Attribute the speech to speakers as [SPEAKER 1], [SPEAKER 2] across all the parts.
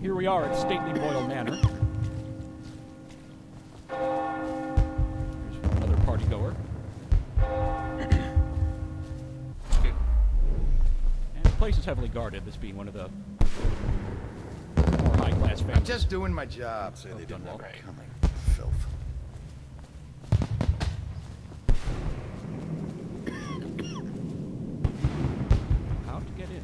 [SPEAKER 1] here we are at Stately Boyle Manor. Here's another party goer. and the place is heavily guarded, this being one of the more high class families.
[SPEAKER 2] I'm just doing my job.
[SPEAKER 3] Say they
[SPEAKER 1] done
[SPEAKER 3] didn't
[SPEAKER 1] well.
[SPEAKER 3] have coming. Filth.
[SPEAKER 1] How to get in.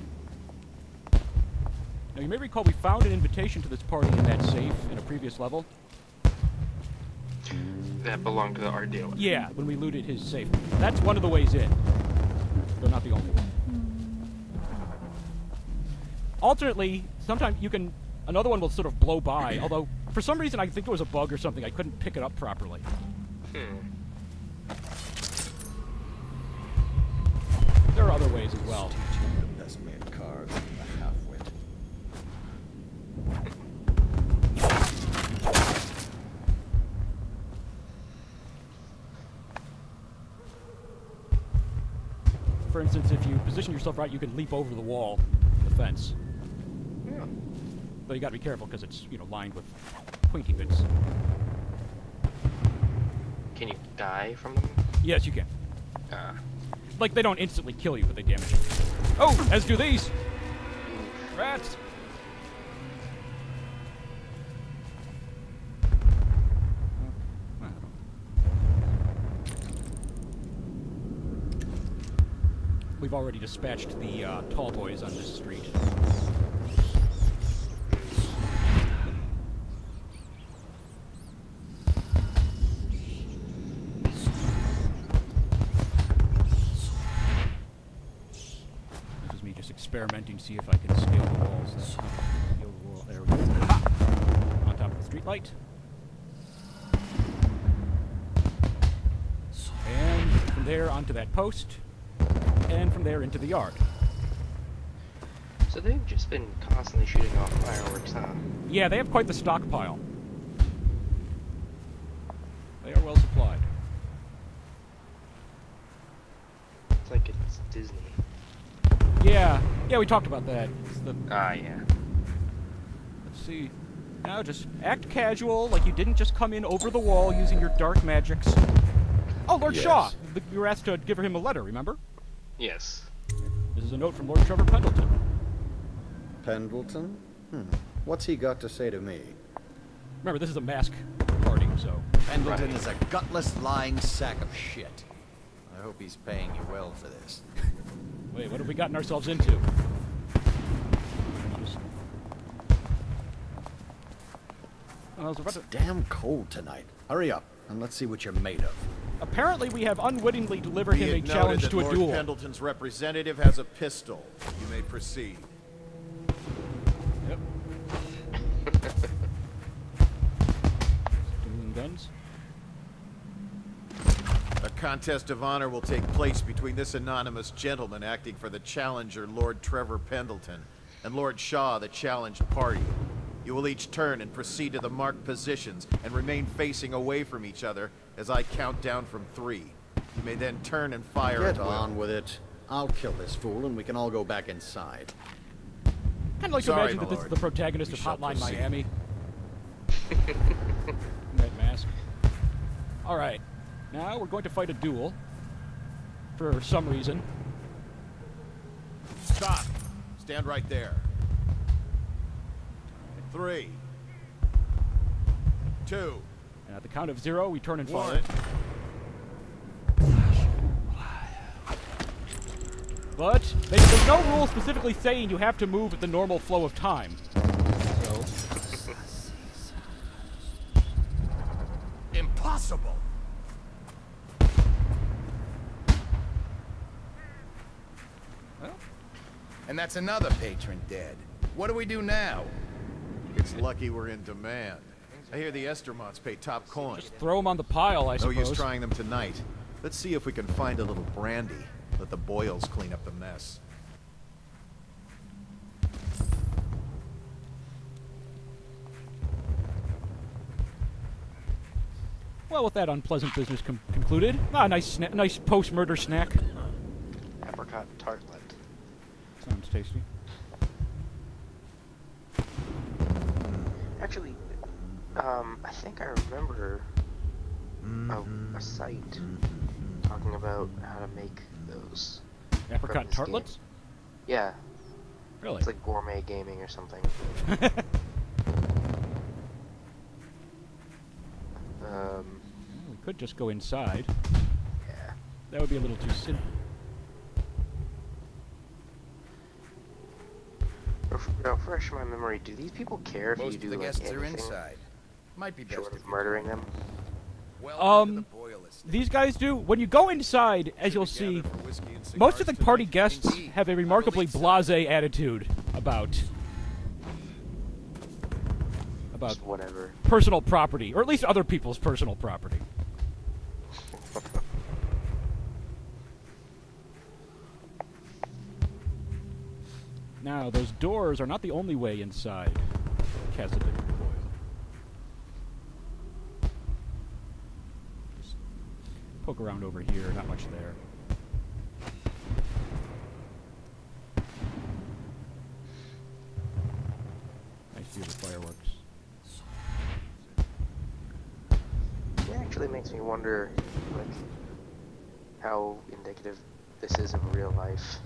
[SPEAKER 1] Now, you may recall we found an invitation to this party in that safe in a previous level.
[SPEAKER 4] That belonged to the art dealer.
[SPEAKER 1] Yeah, when we looted his safe. That's one of the ways in. Though not the only one. Alternately, sometimes you can. Another one will sort of blow by, although for some reason I think it was a bug or something. I couldn't pick it up properly.
[SPEAKER 4] Hmm.
[SPEAKER 1] There are other ways as well.
[SPEAKER 3] Teaching the best made cards and the half-wit.
[SPEAKER 1] For instance, if you position yourself right, you can leap over the wall, the fence.
[SPEAKER 4] Yeah.
[SPEAKER 1] But you got to be careful because it's you know lined with pointy bits.
[SPEAKER 4] Can you die from them?
[SPEAKER 1] Yes, you can.
[SPEAKER 4] Uh,
[SPEAKER 1] Like they don't instantly kill you, but they damage you. Oh, as do these. Rats. We've already dispatched the uh, tall boys on this street. This is me just experimenting to see if I can scale the walls. There we go. On top of the street light. And from there onto that post. And from there into the yard.
[SPEAKER 4] so they've just been constantly shooting off fireworks, huh?
[SPEAKER 1] Yeah, they have quite the stockpile. They are well supplied.
[SPEAKER 4] It's like it's Disney.
[SPEAKER 1] Yeah, yeah, we talked about that. It's the,
[SPEAKER 4] Ah, yeah.
[SPEAKER 1] let's see. Now just act casual, like you didn't just come in over the wall using your dark magics. Oh, Lord
[SPEAKER 3] Yes.
[SPEAKER 1] Shaw! You were asked to give him a letter, remember?
[SPEAKER 4] Yes.
[SPEAKER 1] This is a note from Lord Trevor Pendleton.
[SPEAKER 3] Pendleton? Hmm. What's he got to say to me?
[SPEAKER 1] Remember, this is a mask party, so.
[SPEAKER 5] Pendleton
[SPEAKER 4] Right.
[SPEAKER 5] is a gutless, lying sack of shit. I hope he's paying you well for this.
[SPEAKER 1] Wait, what have we gotten ourselves into? Just- I was about to-
[SPEAKER 3] Damn cold tonight. Hurry up, and let's see what you're made of.
[SPEAKER 1] Apparently, we have unwittingly delivered him a challenge to a
[SPEAKER 6] Lord
[SPEAKER 1] duel.
[SPEAKER 6] Pendleton's representative has a pistol. You may proceed.
[SPEAKER 1] Yep. Guns.
[SPEAKER 6] A contest of honor will take place between this anonymous gentleman acting for the challenger, Lord Trevor Pendleton, and Lord Shaw, the challenged party. You will each turn and proceed to the marked positions and remain facing away from each other as I count down from three. You may then turn and fire
[SPEAKER 3] Get
[SPEAKER 6] at will.
[SPEAKER 3] on with it. I'll kill this fool, and we can all go back inside.
[SPEAKER 1] Kind of like
[SPEAKER 6] Sorry,
[SPEAKER 1] to imagine that this is the protagonist
[SPEAKER 6] We
[SPEAKER 1] of Hotline
[SPEAKER 6] proceed.
[SPEAKER 1] Miami. that mask. All right. Now we're going to fight a duel. For some reason.
[SPEAKER 6] Stop! Stand right there. Three. Two.
[SPEAKER 1] And at the count of zero, we turn and fire.
[SPEAKER 6] One.
[SPEAKER 1] But they, there's no rule specifically saying you have to move at the normal flow of time. So,
[SPEAKER 6] Impossible!
[SPEAKER 1] well,
[SPEAKER 2] And that's another patron dead. What do we do now?
[SPEAKER 6] It's lucky we're in demand. I hear the Estermonts pay top coin.
[SPEAKER 1] just throw them on the pile, I
[SPEAKER 6] No
[SPEAKER 1] suppose.
[SPEAKER 6] use trying them tonight. Let's see if we can find a little brandy. Let the Boyles clean up the mess.
[SPEAKER 1] Well, with that unpleasant business com- concluded, ah, nice, sna- nice post-murder snack.
[SPEAKER 4] Apricot tartlet.
[SPEAKER 1] Sounds tasty.
[SPEAKER 4] Actually, um, I think I remember a, a site talking about how to make those.
[SPEAKER 1] Apricot
[SPEAKER 4] this game.
[SPEAKER 1] tartlets?
[SPEAKER 4] Yeah,
[SPEAKER 1] Really?
[SPEAKER 4] it's like gourmet gaming or something. Um,
[SPEAKER 1] we could just go inside.
[SPEAKER 4] yeah.
[SPEAKER 1] That would be a little too simple.
[SPEAKER 4] Refresh my memory. Do these people care if
[SPEAKER 2] Most
[SPEAKER 4] you do
[SPEAKER 2] of the
[SPEAKER 4] like
[SPEAKER 2] guests are inside. Might be best
[SPEAKER 4] short of murdering them?
[SPEAKER 2] Welcome
[SPEAKER 1] Um,
[SPEAKER 2] the
[SPEAKER 1] These guys do. When you go inside, as you'll see, most of the party guests
[SPEAKER 2] Indeed.
[SPEAKER 1] have a remarkably blasé attitude about about
[SPEAKER 4] Just whatever.
[SPEAKER 1] personal property, or at least other people's personal property. Now, those doors are not the only way inside Just poke around over here, not much there. Nice view of the fireworks.
[SPEAKER 4] It actually makes me wonder, like, how indicative this is of real life.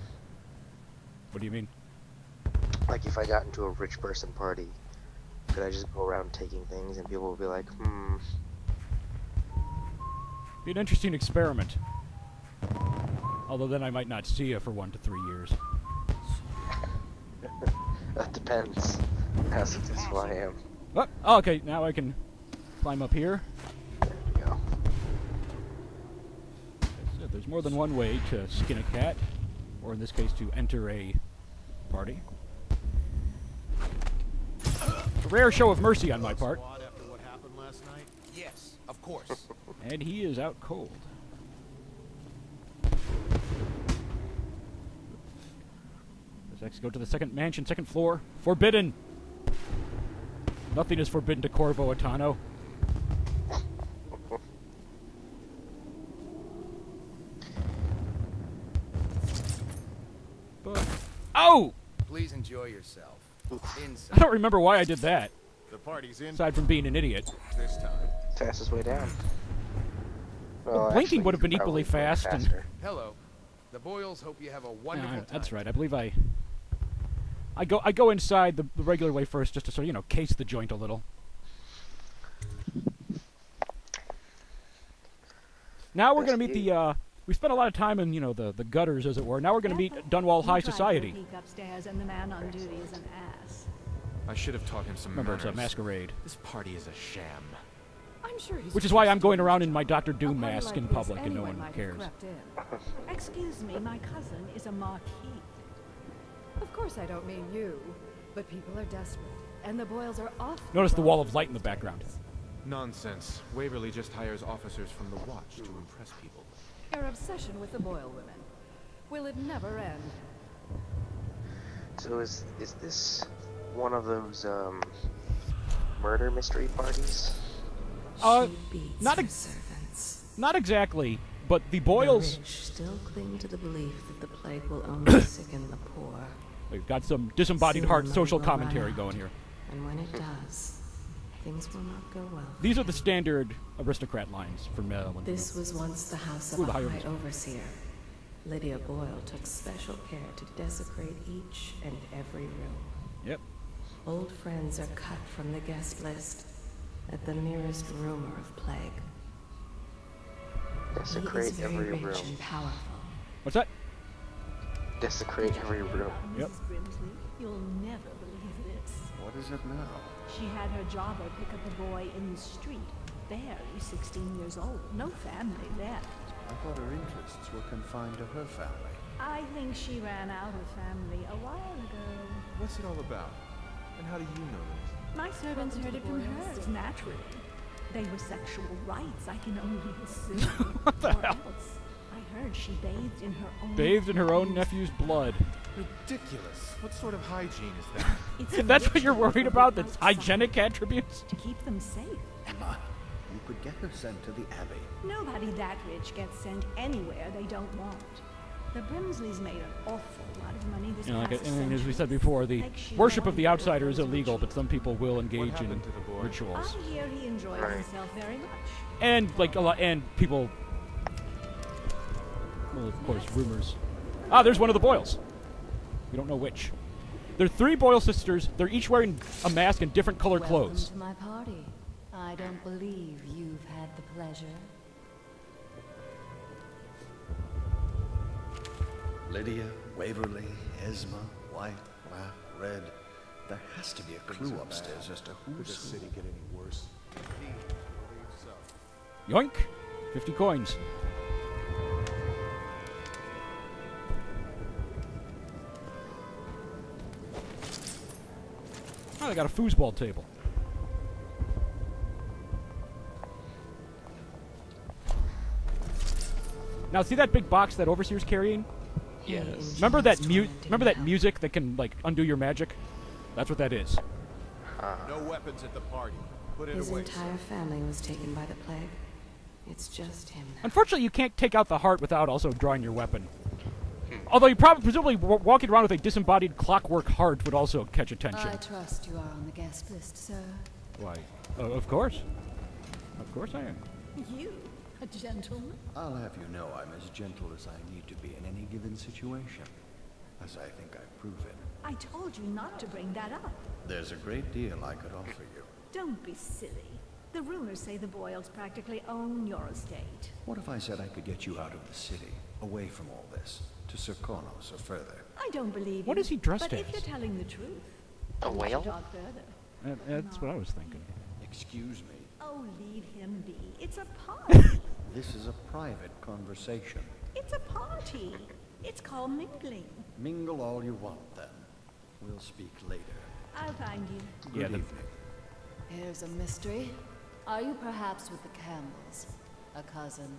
[SPEAKER 1] What do you mean?
[SPEAKER 4] Like, if I got into a rich person party, could I just go around taking things and people would be like, hmm,
[SPEAKER 1] Be an interesting experiment. Although then I might not see you for one to three years.
[SPEAKER 4] that depends how successful I am.
[SPEAKER 1] Oh, oh, okay, now I can climb up here.
[SPEAKER 4] There we go.
[SPEAKER 1] As I said, there's more than one way to skin a cat, or in this case, to enter a party. A rare show of mercy on my part,
[SPEAKER 6] After what happened last night?
[SPEAKER 2] Yes, of course.
[SPEAKER 1] and he is out cold. Let's go to the second mansion, second floor. Forbidden! Nothing is forbidden to Corvo Attano. But oh,
[SPEAKER 2] Please enjoy yourself.
[SPEAKER 1] I don't remember why I did that.
[SPEAKER 6] The party's in
[SPEAKER 1] Aside from being an idiot,
[SPEAKER 6] this time.
[SPEAKER 4] Fastest way down.
[SPEAKER 1] Well, blinking would have been equally
[SPEAKER 4] probably
[SPEAKER 1] fast and-
[SPEAKER 2] Hello. The Boyles hope you have a
[SPEAKER 1] Yeah,
[SPEAKER 2] wonderful time.
[SPEAKER 1] that's right. I believe I. I go I go inside the, the regular way first, just to sort of you know case the joint a little. Now we're
[SPEAKER 4] Yes,
[SPEAKER 1] gonna meet
[SPEAKER 4] you-
[SPEAKER 1] the. uh... We spent a lot of time in you know the the gutters, as it were. Now we're gonna meet Dunwall High Society.
[SPEAKER 7] Upstairs, and the man on duty is an ass.
[SPEAKER 8] I should have taught him some
[SPEAKER 1] Remember, it's a
[SPEAKER 8] manners.
[SPEAKER 1] masquerade,
[SPEAKER 8] This party is a sham.
[SPEAKER 7] I'm sure he's.
[SPEAKER 1] which is why I'm
[SPEAKER 7] just
[SPEAKER 1] going
[SPEAKER 7] doing
[SPEAKER 1] around
[SPEAKER 7] his
[SPEAKER 1] in my. Doctor Doom mask
[SPEAKER 7] like
[SPEAKER 1] in public, and no one cares.
[SPEAKER 7] Excuse me, my cousin is a marquis. Of course, I don't mean you, but people are desperate, and the Boyles are off.
[SPEAKER 1] Notice the wall of light in the background.
[SPEAKER 8] Nonsense. Waverly just hires officers from the Watch to impress people.
[SPEAKER 7] Your obsession with the Boyle women. Will it never end?
[SPEAKER 4] So is is this one of those um murder mystery parties?
[SPEAKER 1] Uh, not
[SPEAKER 9] her
[SPEAKER 1] ex-
[SPEAKER 9] servants.
[SPEAKER 1] Not exactly, but the
[SPEAKER 9] The
[SPEAKER 1] Boyles.
[SPEAKER 9] rich still cling to the belief that the plague will only sicken the poor.
[SPEAKER 1] We've got some disembodied
[SPEAKER 9] Soon
[SPEAKER 1] heart social commentary
[SPEAKER 9] out.
[SPEAKER 1] going here.
[SPEAKER 9] And when it does, things will not go well.
[SPEAKER 1] These are the standard aristocrat lines from uh,
[SPEAKER 9] This was once the house
[SPEAKER 1] Ooh,
[SPEAKER 9] of
[SPEAKER 1] the
[SPEAKER 9] a
[SPEAKER 1] high
[SPEAKER 9] high
[SPEAKER 1] overseer.
[SPEAKER 9] overseer. Lydia Boyle took special care to desecrate each and every room.
[SPEAKER 1] Yep.
[SPEAKER 9] Old friends are cut from the guest list at the merest rumor of plague. He is
[SPEAKER 4] Desecrate
[SPEAKER 9] very
[SPEAKER 4] every
[SPEAKER 9] rich
[SPEAKER 4] room.
[SPEAKER 9] and powerful.
[SPEAKER 1] What's that?
[SPEAKER 4] Desecrate every room.
[SPEAKER 1] Yep.
[SPEAKER 7] Mrs. Grimsley, you'll never believe this.
[SPEAKER 6] What is it now?
[SPEAKER 7] She had her jobber pick up a boy in the street. Barely 16 years old. No family left.
[SPEAKER 6] I thought her interests were confined to her family.
[SPEAKER 7] I think she ran out of family a while ago.
[SPEAKER 8] What's it all about? And how do you know this?
[SPEAKER 7] My servants heard it from her, naturally. They were sexual rights, I can only assume.
[SPEAKER 1] What the
[SPEAKER 7] or
[SPEAKER 1] hell?
[SPEAKER 7] else. I heard she bathed in her own
[SPEAKER 1] Bathed in her own
[SPEAKER 7] nephew's
[SPEAKER 1] nephew's blood.
[SPEAKER 8] Ridiculous. What sort of hygiene is that?
[SPEAKER 7] It's
[SPEAKER 1] If that's what you're worried about,
[SPEAKER 7] the
[SPEAKER 1] that's hygienic attributes.
[SPEAKER 7] To keep them safe.
[SPEAKER 3] Emma, you could get her sent to the Abbey.
[SPEAKER 7] Nobody that rich gets sent anywhere they don't want. The Brimsleys made an awful lot of money this
[SPEAKER 1] You know, like,
[SPEAKER 7] past
[SPEAKER 1] and as we said before, the
[SPEAKER 7] Like
[SPEAKER 1] worship of the outsider is illegal, but some people will engage in
[SPEAKER 8] happened to the boy?
[SPEAKER 1] rituals.
[SPEAKER 7] I hear he enjoyed
[SPEAKER 4] Right.
[SPEAKER 7] himself very much.
[SPEAKER 1] And like a lot, and people. Well, of course, rumors. Ah, there's one of the Boyles. We don't know which. There are three Boyle sisters. They're each wearing a mask and different colored
[SPEAKER 10] Welcome
[SPEAKER 1] clothes.
[SPEAKER 10] to my party. I don't believe you've had the pleasure.
[SPEAKER 3] Lydia, Waverly, Esma, White, Black, Red. There has to be a clue upstairs as to
[SPEAKER 8] Could
[SPEAKER 3] who's
[SPEAKER 8] this
[SPEAKER 3] who.
[SPEAKER 8] city get any worse?
[SPEAKER 1] Yoink! 50 coins. They got a foosball table. Now, see that big box that Overseer's carrying?
[SPEAKER 9] Yes.
[SPEAKER 1] Remember that mu Remember that music that can like undo your magic? That's what that is.
[SPEAKER 6] No weapons at the party. Put it
[SPEAKER 9] His
[SPEAKER 6] away.
[SPEAKER 9] entire family was taken by the plague. It's just him now.
[SPEAKER 1] Unfortunately, you can't take out the heart without also drawing your weapon. Although you probably, presumably, w- walking around with a disembodied clockwork heart would also catch attention.
[SPEAKER 10] I trust you are on the guest list, sir.
[SPEAKER 1] Why? Uh, of course. Of course I am.
[SPEAKER 7] You, a gentleman?
[SPEAKER 3] I'll have you know I'm as gentle as I need to be in any given situation. As I think I've proven.
[SPEAKER 7] I told you not to bring that up.
[SPEAKER 3] There's a great deal I could offer you.
[SPEAKER 7] Don't be silly. The rumors say the Boyles practically own your estate.
[SPEAKER 3] What if I said I could get you out of the city, away from all this, to Serkonos or further?
[SPEAKER 7] I don't believe
[SPEAKER 1] What
[SPEAKER 7] you.
[SPEAKER 1] is he dressed
[SPEAKER 7] but if you're telling the truth,
[SPEAKER 4] A whale?
[SPEAKER 7] talk.
[SPEAKER 1] Uh, that's what I was thinking.
[SPEAKER 3] Excuse me.
[SPEAKER 7] Oh, leave him be. It's a party.
[SPEAKER 3] This is a private conversation.
[SPEAKER 7] it's a party. It's called mingling.
[SPEAKER 3] Mingle all you want, then. We'll speak later.
[SPEAKER 7] I'll find you.
[SPEAKER 3] Good
[SPEAKER 1] the-
[SPEAKER 3] evening.
[SPEAKER 10] Here's a mystery. Are you perhaps with the Campbells? A cousin?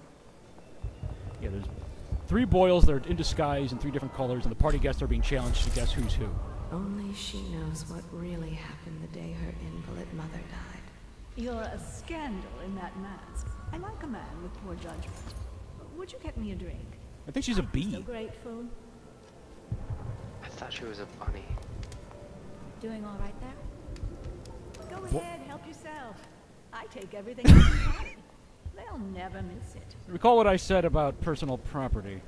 [SPEAKER 1] Yeah, there's three Boyles that are in disguise in three different colors, and the party guests are being challenged to guess who's who.
[SPEAKER 9] Only she knows what really happened the day her invalid mother died.
[SPEAKER 7] You're a scandal in that mask. I like a man with poor judgment. Would you get me a drink?
[SPEAKER 1] I think she's a bee.
[SPEAKER 7] So
[SPEAKER 1] bee.
[SPEAKER 7] grateful.
[SPEAKER 4] I thought she was a bunny.
[SPEAKER 10] Doing all right there?
[SPEAKER 7] Go ahead, help yourself. I take everything I can carry. They'll never miss it.
[SPEAKER 1] Recall what I said about personal property.